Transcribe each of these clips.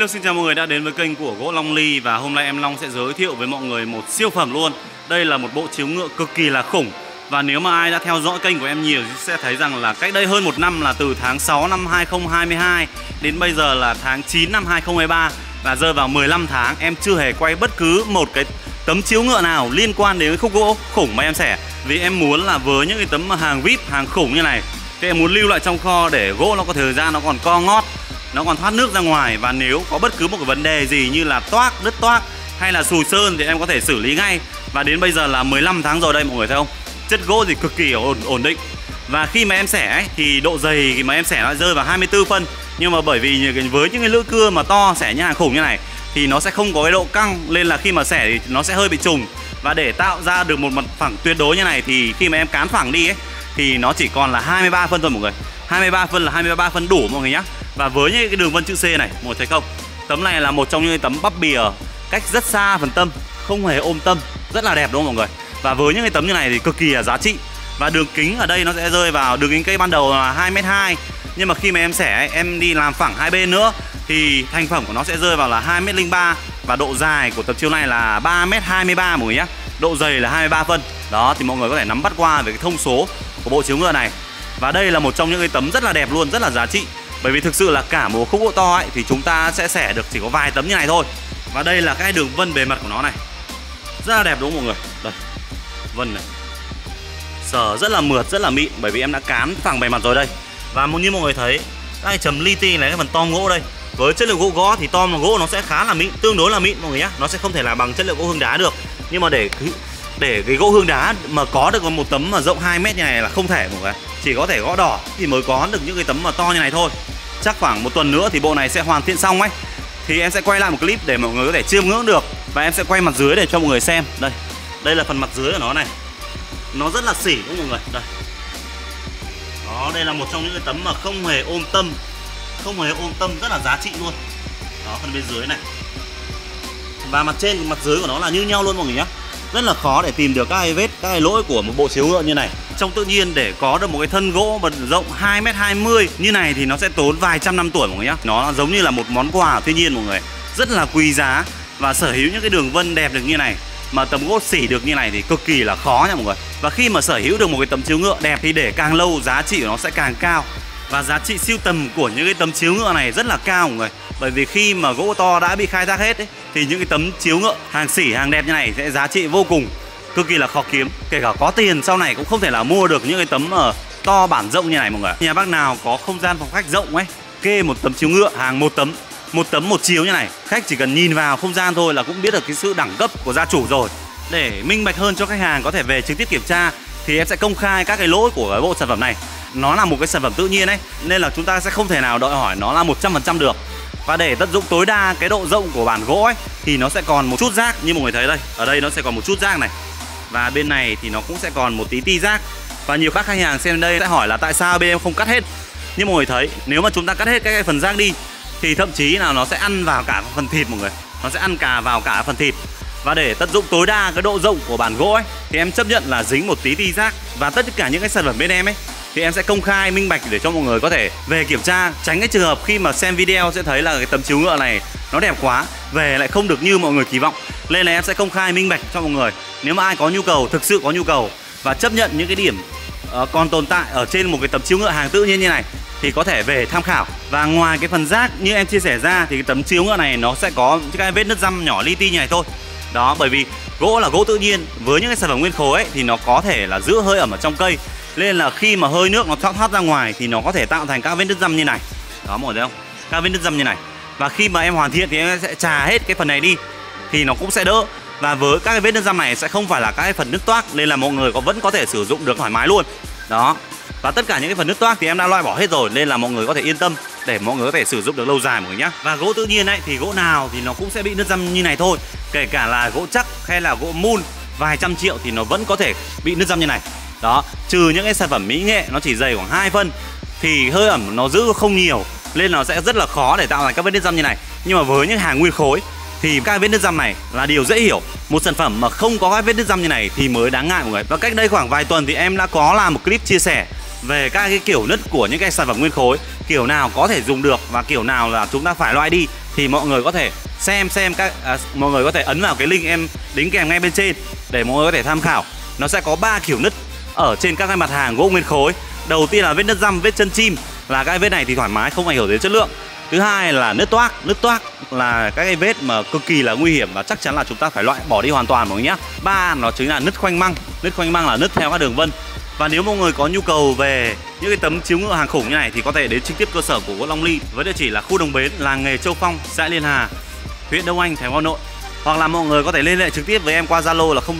Hello, xin chào mọi người đã đến với kênh của Gỗ Long Ly và hôm nay em Long sẽ giới thiệu với mọi người một siêu phẩm luôn. Đây là một bộ chiếu ngựa cực kỳ là khủng. Và nếu mà ai đã theo dõi kênh của em nhiều sẽ thấy rằng là cách đây hơn một năm là từ tháng 6 năm 2022 đến bây giờ là tháng 9 năm 2023 và rơi vào 15 tháng, em chưa hề quay bất cứ một cái tấm chiếu ngựa nào liên quan đến khúc gỗ khủng mà em sẽ vì em muốn là với những cái tấm hàng vip hàng khủng như này, thì em muốn lưu lại trong kho để gỗ nó có thời gian nó còn co ngót nó còn thoát nước ra ngoài và nếu có bất cứ một cái vấn đề gì như là toác đứt toác hay là sùi sơn thì em có thể xử lý ngay. Và đến bây giờ là 15 tháng rồi đây mọi người thấy không? Chất gỗ thì cực kỳ ổn ổn định. Và khi mà em xẻ ấy, thì độ dày khi mà em xẻ nó rơi vào 24 phân. Nhưng mà bởi vì với những cái lưỡi cưa mà to xẻ như hàng khủng như này thì nó sẽ không có cái độ căng. Nên là khi mà xẻ thì nó sẽ hơi bị trùng. Và để tạo ra được một mặt phẳng tuyệt đối như này thì khi mà em cán phẳng đi ấy thì nó chỉ còn là 23 phân thôi mọi người. 23 phân là 23 phân đủ mọi người nhé và với những cái đường vân chữ C này mọi người thấy không? Tấm này là một trong những tấm bắp bìa cách rất xa phần tâm, không hề ôm tâm, rất là đẹp đúng không mọi người? Và với những cái tấm như này thì cực kỳ là giá trị. Và đường kính ở đây nó sẽ rơi vào đường kính cây ban đầu là 2m2 nhưng mà khi mà em xẻ, em đi làm phẳng hai bên nữa, thì thành phẩm của nó sẽ rơi vào là 2m03 và độ dài của tập chiếu này là 3m23 mọi người nhé. Độ dày là 23 phân. Đó, thì mọi người có thể nắm bắt qua về cái thông số của bộ chiếu ngựa này. Và đây là một trong những cái tấm rất là đẹp luôn, rất là giá trị bởi vì thực sự là cả một khúc gỗ to ấy, thì chúng ta sẽ xẻ được chỉ có vài tấm như này thôi. Và đây là cái đường vân bề mặt của nó này. Rất là đẹp đúng không mọi người? Đây, vân này. Sờ rất là mượt, rất là mịn, bởi vì em đã cán phẳng bề mặt rồi đây. Và như mọi người thấy, cái chấm li ti là cái phần tom gỗ đây, với chất lượng gỗ gõ thì tom gỗ nó sẽ khá là mịn, tương đối là mịn mọi người nhé nó sẽ không thể là bằng chất lượng gỗ hương đá được. Nhưng mà để để cái gỗ hương đá mà có được một tấm mà rộng 2 mét như này là không thể mọi người chỉ có thể gõ đỏ thì mới có được những cái tấm mà to như này thôi. Chắc khoảng một tuần nữa thì bộ này sẽ hoàn thiện xong ấy. Thì em sẽ quay lại một clip để mọi người có thể chiêm ngưỡng được và em sẽ quay mặt dưới để cho mọi người xem. Đây đây là phần mặt dưới của nó này. Nó rất là xỉ đúng không mọi người? Đây. Đó, đây là một trong những cái tấm mà không hề ôm tâm, không hề ôm tâm rất là giá trị luôn. Đó, phần bên dưới này. Và mặt trên, mặt dưới của nó là như nhau luôn mọi người nhé. Rất là khó để tìm được các cái vết, các cái lỗi của một bộ chiếu ngựa như này trong tự nhiên để có được một cái thân gỗ mà rộng 2m20 như này thì nó sẽ tốn vài trăm năm tuổi mọi người nhé nó giống như là một món quà thiên nhiên mọi người. Rất là quý giá và sở hữu những cái đường vân đẹp được như này. Mà tấm gỗ xỉ được như này thì cực kỳ là khó nha mọi người. Và khi mà sở hữu được một cái tấm chiếu ngựa đẹp thì để càng lâu giá trị của nó sẽ càng cao. Và giá trị siêu tầm của những cái tấm chiếu ngựa này rất là cao mọi người. Bởi vì khi mà gỗ to đã bị khai thác hết ấy, thì những cái tấm chiếu ngựa hàng xỉ hàng đẹp như này sẽ giá trị vô cùng cực kỳ là khó kiếm kể cả có tiền sau này cũng không thể là mua được những cái tấm uh, to bản rộng như này mọi người nhà bác nào có không gian phòng khách rộng ấy kê một tấm chiếu ngựa hàng một tấm một tấm một chiếu như này khách chỉ cần nhìn vào không gian thôi là cũng biết được cái sự đẳng cấp của gia chủ rồi. Để minh bạch hơn cho khách hàng có thể về trực tiếp kiểm tra thì em sẽ công khai các cái lỗi của cái bộ sản phẩm này. Nó là một cái sản phẩm tự nhiên ấy nên là chúng ta sẽ không thể nào đòi hỏi nó là 100% được. Và để tận dụng tối đa cái độ rộng của bản gỗ ấy thì nó sẽ còn một chút rác như mọi người thấy đây. Ở đây nó sẽ còn một chút rác này và bên này thì nó cũng sẽ còn một tí ti rác và nhiều các khách hàng xem đây sẽ hỏi là tại sao bên em không cắt hết. Như mọi người thấy, nếu mà chúng ta cắt hết cái phần rác đi, thì thậm chí là nó sẽ ăn vào cả phần thịt mọi người. Nó sẽ ăn cả vào cả phần thịt. Và để tận dụng tối đa cái độ rộng của bản gỗ ấy, thì em chấp nhận là dính một tí ti rác và tất cả những cái sản phẩm bên em ấy, thì em sẽ công khai, minh bạch để cho mọi người có thể về kiểm tra, tránh cái trường hợp khi mà xem video sẽ thấy là cái tấm chiếu ngựa này nó đẹp quá, về lại không được như mọi người kỳ vọng nên là em sẽ công khai minh bạch cho mọi người. Nếu mà ai có nhu cầu thực sự có nhu cầu và chấp nhận những cái điểm uh, còn tồn tại ở trên một cái tấm chiếu ngựa hàng tự nhiên như này thì có thể về tham khảo. Và ngoài cái phần rác như em chia sẻ ra thì cái tấm chiếu ngựa này nó sẽ có những cái vết nứt răm nhỏ li ti như này thôi. Đó bởi vì gỗ là gỗ tự nhiên với những cái sản phẩm nguyên khối ấy, thì nó có thể là giữ hơi ẩm ở trong cây. Nên là khi mà hơi nước nó thoát thoát ra ngoài thì nó có thể tạo thành các vết nứt răm như này. Đó mọi người thấy không? Các vết nứt răm như này. Và khi mà em hoàn thiện thì em sẽ trà hết cái phần này đi thì nó cũng sẽ đỡ. Và với các cái vết nứt răm này sẽ không phải là các cái phần nứt toác, nên là mọi người có vẫn có thể sử dụng được thoải mái luôn. Đó. Và tất cả những cái phần nứt toác thì em đã loại bỏ hết rồi, nên là mọi người có thể yên tâm để mọi người có thể sử dụng được lâu dài mọi người nhé và gỗ tự nhiên ấy, thì gỗ nào thì nó cũng sẽ bị nứt răm như này thôi. Kể cả là gỗ chắc hay là gỗ mun, vài trăm triệu thì nó vẫn có thể bị nứt răm như này. Đó. Trừ những cái sản phẩm mỹ nghệ, nó chỉ dày khoảng 2 phân, thì hơi ẩm nó giữ không nhiều, nên nó sẽ rất là khó để tạo ra các vết nứt răm như này. Nhưng mà với những hàng nguyên khối thì các vết nứt răm này là điều dễ hiểu. Một sản phẩm mà không có các vết nứt răm như này thì mới đáng ngại mọi người. Và cách đây khoảng vài tuần thì em đã có làm một clip chia sẻ về các cái kiểu nứt của những cái sản phẩm nguyên khối. Kiểu nào có thể dùng được và kiểu nào là chúng ta phải loại đi. Thì mọi người có thể xem xem các à, mọi người có thể ấn vào cái link em đính kèm ngay bên trên để mọi người có thể tham khảo. Nó sẽ có ba kiểu nứt ở trên các cái mặt hàng gỗ nguyên khối. Đầu tiên là vết nứt răm vết chân chim. Là cái vết này thì thoải mái không ảnh hưởng đến chất lượng thứ hai là nứt toác nứt toác là các cái vết mà cực kỳ là nguy hiểm và chắc chắn là chúng ta phải loại bỏ đi hoàn toàn mọi người nhé ba nó chính là nứt khoanh măng nứt khoanh măng là nứt theo các đường vân và nếu mọi người có nhu cầu về những cái tấm chiếu ngựa hàng khủng như này thì có thể đến trực tiếp cơ sở của gỗ Long Ly với địa chỉ là khu Đồng Bến, làng nghề Châu Phong, xã Liên Hà, huyện Đông Anh, thành phố Hà Nội. Hoặc là mọi người có thể liên hệ trực tiếp với em qua Zalo là 0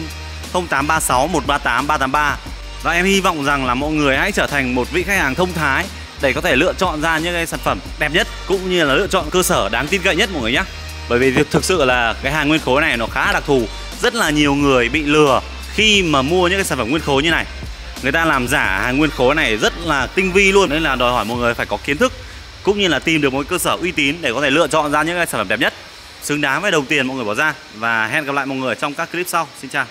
0836 138 383. Và em hy vọng rằng là mọi người hãy trở thành một vị khách hàng thông thái để có thể lựa chọn ra những cái sản phẩm đẹp nhất cũng như là lựa chọn cơ sở đáng tin cậy nhất mọi người nhé. Bởi vì thực sự là cái hàng nguyên khối này nó khá đặc thù, rất là nhiều người bị lừa khi mà mua những cái sản phẩm nguyên khối như này. Người ta làm giả hàng nguyên khối này rất là tinh vi luôn nên là đòi hỏi mọi người phải có kiến thức cũng như là tìm được một cơ sở uy tín để có thể lựa chọn ra những cái sản phẩm đẹp nhất. Xứng đáng với đồng tiền mọi người bỏ ra. Và hẹn gặp lại mọi người trong các clip sau. Xin chào.